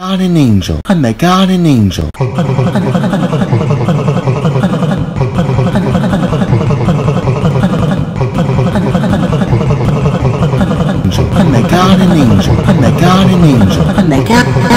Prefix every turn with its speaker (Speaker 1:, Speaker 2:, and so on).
Speaker 1: guardian angel. I'm the guardian angel. I'm the guardian angel. I'm the guardian angel.
Speaker 2: I'm the guardian angel.